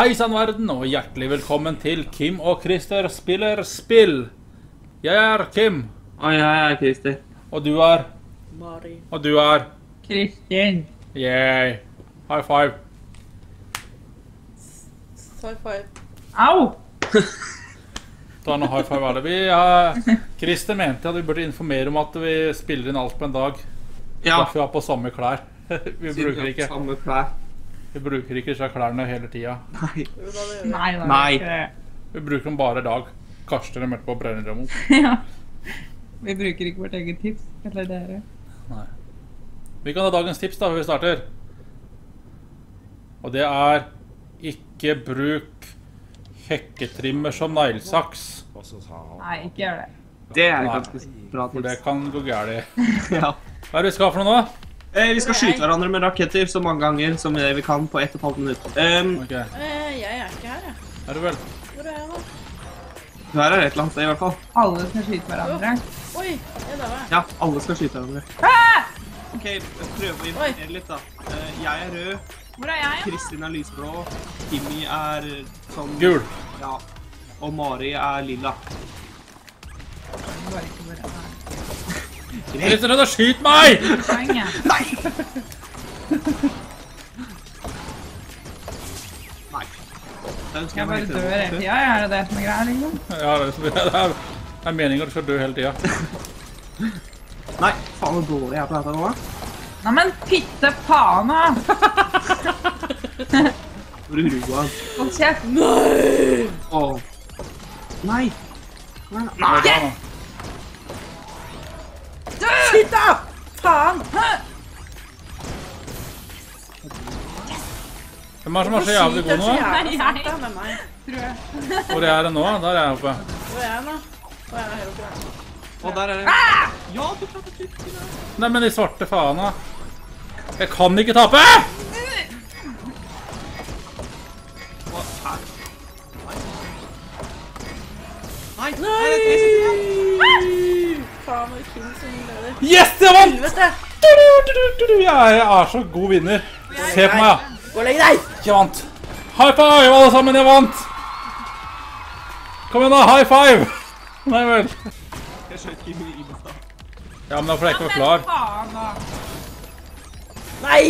Hei sann, verden, og hjertelig velkommen til Kim og Christer spiller spill. Jeg er Kim, Oi, jeg er Christer. og du er Mari. Og du er Kristin. Yeah. High five. High five. Au! Ta noe high five, alle. Vi har Christer mente at vi burde informere om at vi spiller inn alt på en dag. Ja, Derfor vi har på samme klær. Vi bruker ikke, samme klær. Vi bruker ikke disse klærne hele tida. Nei. Nei, det. Nei, Nei. er ikke det. Vi bruker dem bare i dag. Kaster dem etterpå og brenner dem opp. Ja. Vi bruker ikke vårt eget tips. Eller dere. Nei. Vi kan ha dagens tips da før vi starter. Og det er ikke bruk hekketrimmer som neglesaks. Nei, ikke gjør det. Det er et ganske bra tips. For det kan gå galt. Ja. Hva er det vi skal for noe nå? Eh, vi skal skyte hverandre med raketter så mange ganger som vi kan på ett og et halvt minutt. Um, okay. Eh, jeg er ikke her, jeg. er du vel? Hvor er jeg nå? her er det et eller annet sted i hvert fall. Alle skal skyte hverandre. Oi, jeg døde. Ja, alle skal skyte hverandre. Ah! Ok, prøv å informere litt da. Eh, jeg er rød, Hvor er jeg? Kristin er lysblå, Kimmy er sånn... Gul. Ja. Og Mari er lilla. Bare ikke hvor jeg er. Du skyt meg! Nei. Ønsker Jeg bare dø dør hele tida. Er det det som er greia, liksom? Ja, det er, det er, er meningen at du skal dø hele tida. Nei, faen hvor dårlig jeg er på dette nå. da. Nei, men pitte faen, da! Hvor uroa. Hold kjeft. Åh. Nei. Nei. Nå? Shit, da! Faen! Hvem er det som er så jævlig god nå? Nei, jeg. med meg. Tror jeg. Hvor er det nå? Der er jeg oppe. Hvor er jeg nå? Hvor er jeg oppe. Og der er det. Ja, du klarte trykken der. Nei, men de svarte faen, da. Jeg kan ikke tape! Jeg vant! Jeg er så god vinner. Se på meg, ja. Gå og legg deg! Jeg vant. High five, alle sammen. Jeg vant. Kom igjen, da. High five. Nei vel. Jeg skjøt i. Ja, men da får jeg ikke være klar. Nei!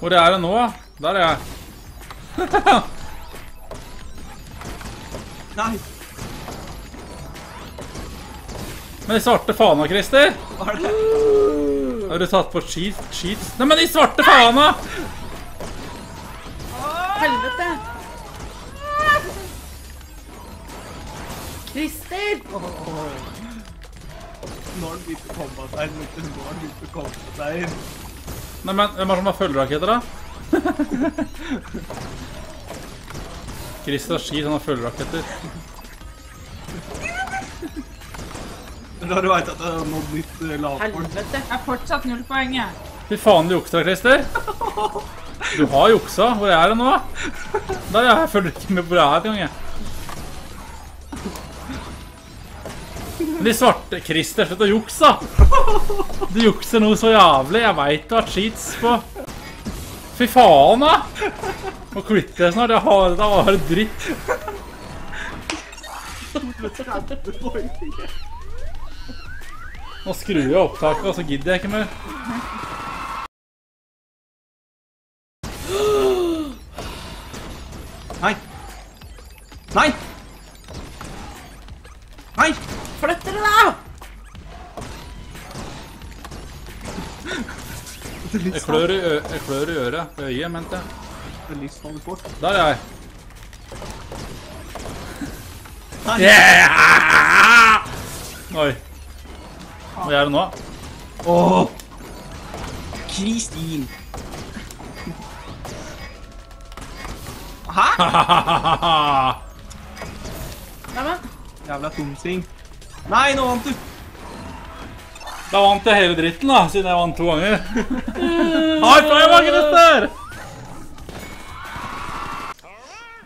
Hvor er det nå? Der er jeg. Nei. Men de svarte fana, Christer. Er? Har du tatt på cheat, cheats? Nei, men de svarte fana! Helvete! Christer! Nå har han begynt å komme seg inn. Nå har han begynt å komme seg inn. Nei, men hvem er det som har følgeraketter, da? Christer har ski, han har følgeraketter. Da du veit at det er noe nytt eh. Helvete! Jeg har fortsatt null poeng, jeg. Fy faen, du juksa, Christer. Du har juksa. Hvor er du nå? Der, ja. Jeg følger ikke med hvor jeg er engang, jeg. De svarte Christer, slutt å jukse, da! Du jukser noe så jævlig. Jeg veit du har cheats på Fy faen, da! Må kvitte jeg snart. Jeg har det bare dritt. Nå skrur jeg opptaket, og så gidder jeg ikke mer. Nei. Nei. Nei. Flytt dere, da! Jeg klør i, ø jeg klør i øret. Øyet, mente jeg. Sport. Der er jeg. Nei. Yeah! Oi. Hvor gjør det nå? Åh. Kristin. Hæ? Neimen, Jævla tomsing. Nei, nå vant du. Da vant jeg hele dritten, da, siden jeg vant to ganger. High five, Agnesser!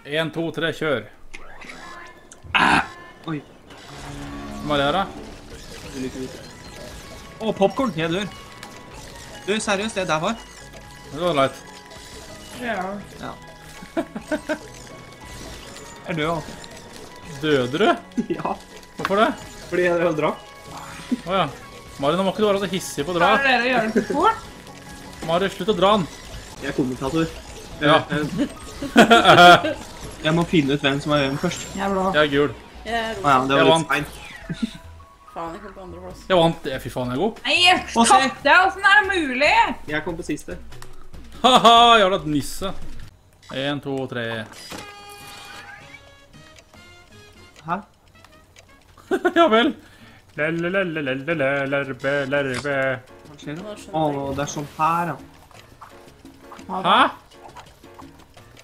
Én, to, tre, kjør. Oi. Hva er det her, da? Å, popcorn. Jeg dør. Du, seriøst, det der var. Det var leit. Ja. Ja. Jeg er død, altså. Døde du? Ja, Hvorfor det? fordi jeg drev og drakk. Å ja. Mari, nå må ikke du være så hissig på å dra. Klarer dere å gjøre den så fort? Mari, slutt å dra den. Jeg er kommentator. Ja. Jeg, må finne ut hvem som er hvem først. Jeg er blå. Jeg er gul. Jeg er Å ja, det var vant. litt seint. Faen, jeg kom på andreplass. Jeg vant. det. Fy faen, jeg er god. Nei, jeg tapte! Åssen er det mulig? Jeg kom på siste. Haha, jævla nisse. En, to, tre. Hæ? ja vel. Lelelelelelelellerbe, lerbe. Hva skjer? Nå Å, det er sånn her, ja. Hæ?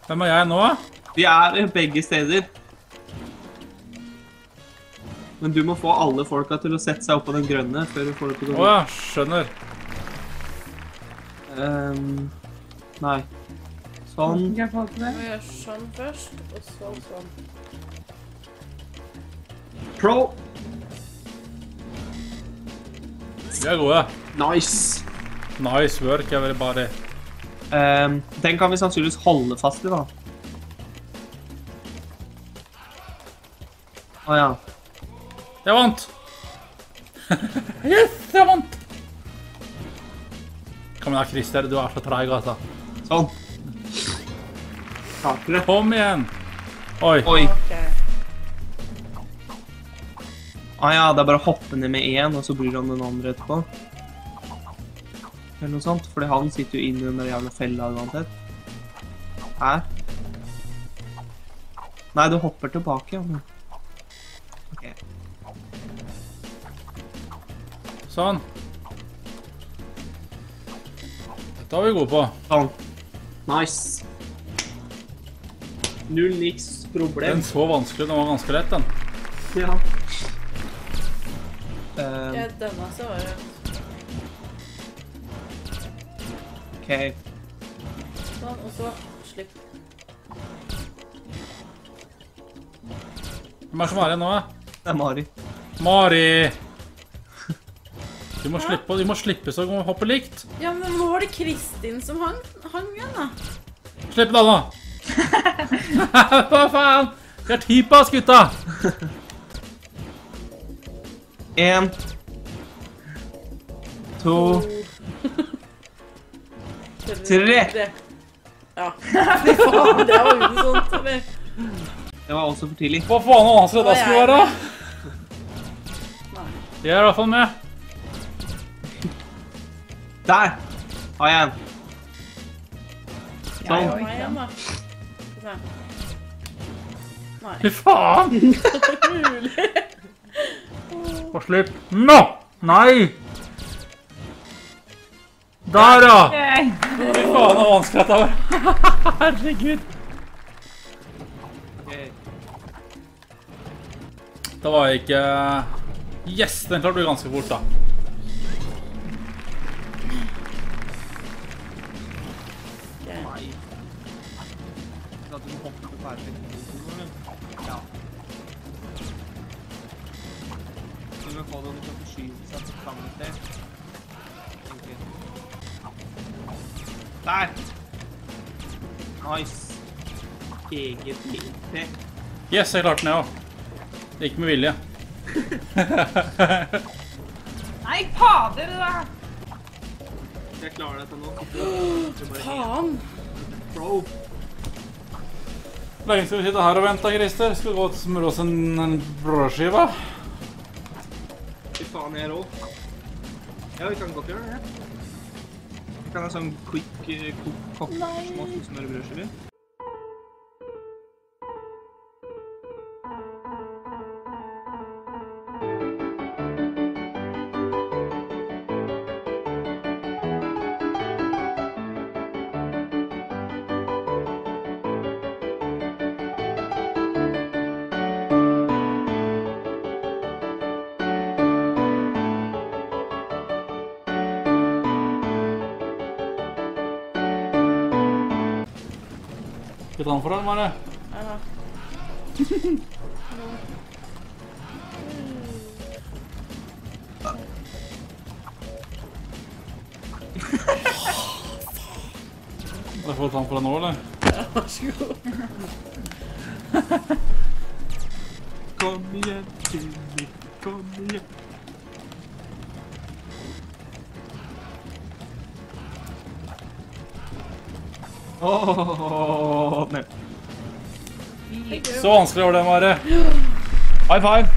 Hvem er jeg nå? Vi er begge steder. Men du må få alle folka til å sette seg opp på den grønne før du får det til å Å gå. ja, skjønner. Um, nei. Sånn. Kan jeg få til det? Vi gjør sånn først, og så sånn. Pro. Vi er gode. Nice. Nice work, jeg vil bare Ehm, den kan vi sannsynligvis holde fast i, da. Å ja. Jeg vant! yes, jeg vant! Kom igjen, Christer. Du er så treig, altså. Sånn. Klarte. Kom igjen! Oi. Oi. Ok. Ah ja, det er bare å hoppe ned med én, og så blir han den andre etterpå. Eller noe sånt, fordi han sitter jo inne i den der jævla fella uansett. Her. Nei, du hopper tilbake, ja. men- Sånn. Dette var vi gode på. Sånn. Nice. Null niks problem. Den så vanskelig, den var ganske lett, den. Ja. Um. Ja, den også var det ok. sånn, og så slipp. Hvem er det som er igjen nå? Det er Mari. Mari! Du må slippe, du må slippe så du må hoppe likt. Ja, men nå var det Kristin som hang, hang igjen, da. Slipp da, nå! Hva faen? Vi har ti på oss, gutta! En. To. Tre. Ja. Fy faen, det var unisont, eller? Det var også for tidlig. Hva faen er vanskelig det da skulle er være? Nei. Jeg er i hvert fall med. Der har jeg en. Sånn. Meg igjen, da. Nei. Fy faen! Få slipp. Nå! Nei! Der, ja! Fy faen, så vanskelig dette var. Herregud. Det var ikke Yes, den klarte du ganske fort, da. Perfekt. Ja. Du må få den til å forskyve seg på samme sted. Ok. Der! Nice. Eget lite. Yes, jeg klarte den, jeg òg. Ikke med vilje. Nei, fader! da. Jeg klarer dette nå. Faen! Bro! pro. Lenge skal vi sitte her og vente, Christer? Skal vi gå og smøre oss en, en brødskive? Fy faen, jeg er rå. Ja, vi kan godt gjøre det. Vi kan ha sånn quick eh, Skal vi ta den for deg, Mare? Ja. Jeg får ta den for deg nå, eller? Vær så god. Kom igjen, Jimmy. Kom igjen. Åh, nei. Så vanskelig var det, Mare. High five.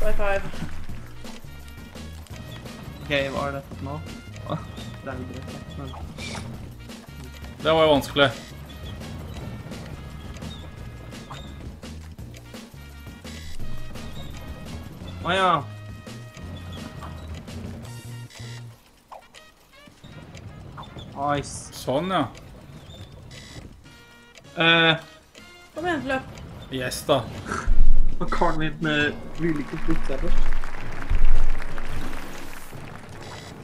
High five. Ok, hva er dette? Åh, det er jo greit. Men... Det var jo vanskelig. Å ja. Nice. Sånn, ja. Eh, Kom igjen, løp. Yes, da. Han karen min med vil ikke flytte seg først.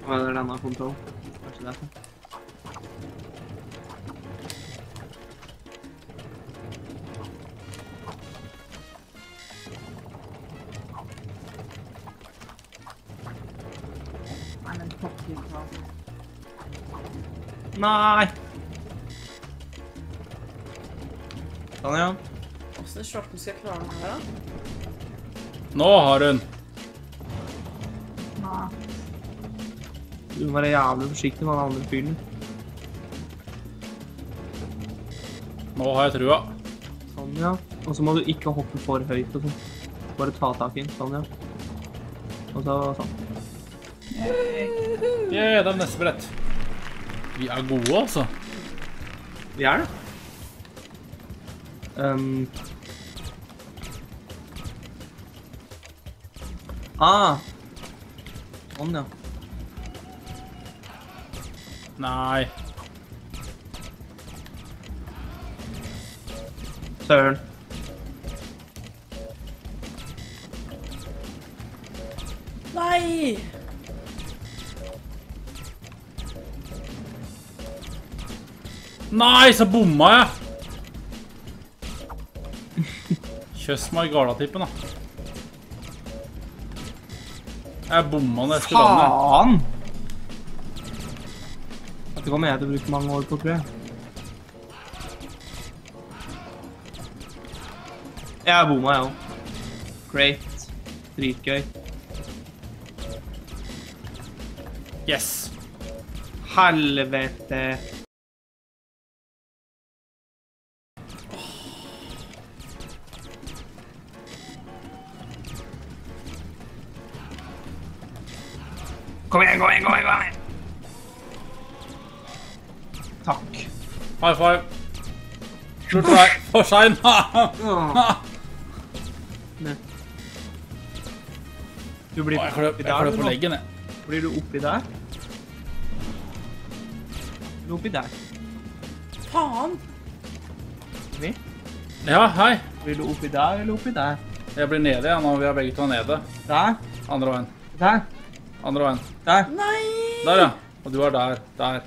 Hva er det denne kontroll? Kanskje det er sånn. Nei! Sånn, ja. Åssen i svarten skal jeg klare den her, da? Nå har hun. Du må være jævlig forsiktig med den andre fyren. Nå har jeg trua. Sånn, ja. Og så må du ikke hoppe for høyt og sånn. Bare ta tak i den. Sånn, ja. Og så sånn. Yeah, det er neste brett. Vi er gode, altså. Vi er det. Um. Ah. Sånn, ja. Nei. Søren. Nei! Nei, så bomma jeg! Kjøss meg i galatippen, da. Jeg bomma skulle lande. Faen! Dette kommer jeg til å bruke mange år på, tror jeg. Jeg bomma, jeg òg. Great. Dritgøy. Yes. Helvete. Kom igjen, kom igjen, kom igjen! kom igjen. Takk. High five. Sure deg. For sein. Du blir oppi jeg klør du på leggen, jeg. Blir du oppi der? Du oppi der? Faen! Vi? Ja, hei. Blir du oppi der eller oppi der? Jeg blir nede igjen, og vi er begge to nede. Der? Andre veien. Der? Andre veien. Der? Nei! Der, ja. Og du er der. Der.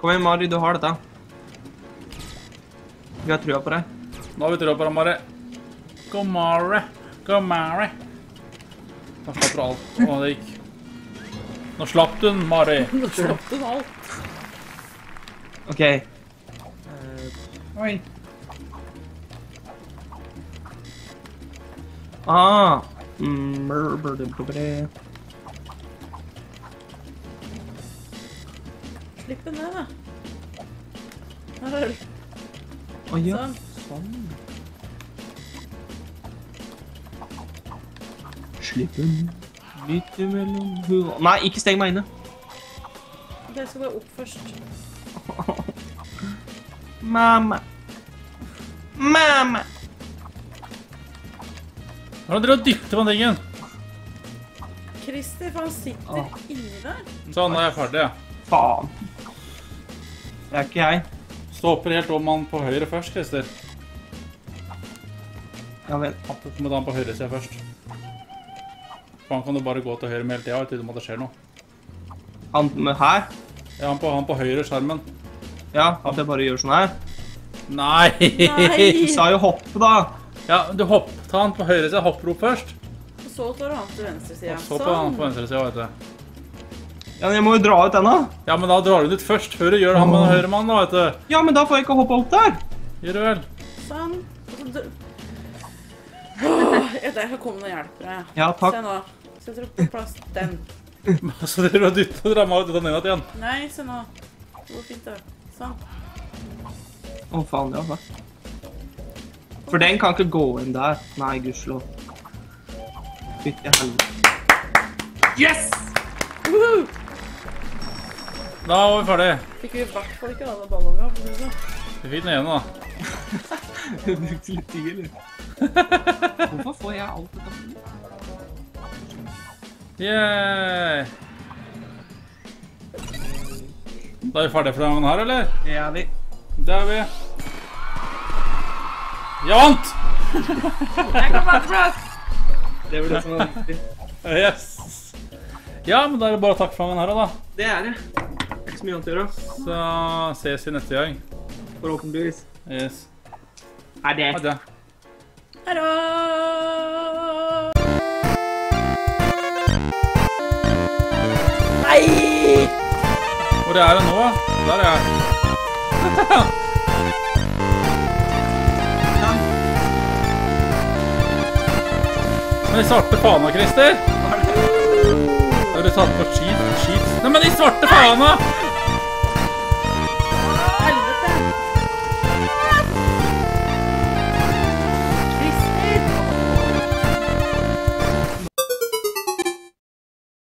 Kom igjen, Mari, du har dette. Vi har trua på deg. Nå har vi trua på deg, Mari. Kom, Mari. Kom, Mari. Nå slapp du alt. Å, det gikk. Nå slapp du den, Mari. Nå slapp den alt. OK. Oi. Ah. Mm. Slipp den ned, da. Her er. Å ja. Sånn. Sånn. Slipp den litt mellom hurra... Nei, ikke steng meg inne. Jeg skal bare opp først. Mamma. Mamma. Hva det dere dytter på den tingen? Christer, for han sitter Ah. inni der. Sånn, nå er jeg ferdig. ja. Faen. Det er ikke jeg. Stopper helt om han på høyre først, Christer. Ja vel. Du må ta han på høyre siden først. For han kan du bare gå til høyre med hele tiden, uten at det skjer noe. Han med her? Ja, han på, han på høyre skjermen. Ja, at jeg bare gjør sånn her. Nei! Nei! Du sa jo hoppe, da. Ja, du hopp, ta han på høyre side, hopper opp først. Og så tar du han til venstre side. Og så på han på venstre side, vet du. Ja, men jeg må jo dra ut denne. Ja, men da drar du den ut først, før du gjør han med den høyre mannen, da, vet du. Ja, men da får jeg ikke hoppe opp der. Gjør det vel. Sånn. Åh, Jeg der kan komme og hjelpe. Ja, takk. Se nå. Setter opp på plass den. Så dere har dyttet og drammet ut den ene igjen. Nei, se nå. Det går fint, da. Sånn. Å, faen, ja. hva? For den kan ikke gå inn der. Nei, gudskjelov. Fytti helvete. Yes! Woohoo! Da var vi ferdig. Fikk vi i hvert fall ikke alle ballonga. for å si det sånn. Vi fikk den ene, da. Du brukte litt tid, eller? Hvorfor får jeg alt dette? Yeah! Da er vi ferdige for denne gangen her, eller? Det er vi. Det er vi. Jeg vant! Jeg kom andreplass! plass! Det var det som var viktig. Yes. Ja, men da er det bare å takke for den her, da. Det er det. Det er ikke så mye annet å gjøre. Så ses vi neste gang. Forhåpentligvis. Yes. Ha det? Ha det. Hei da! Nei! Hvor er det nå? Der er jeg. Men de svarte fana, Christer. Har du tatt på skit? skit? Nei, men de svarte fana!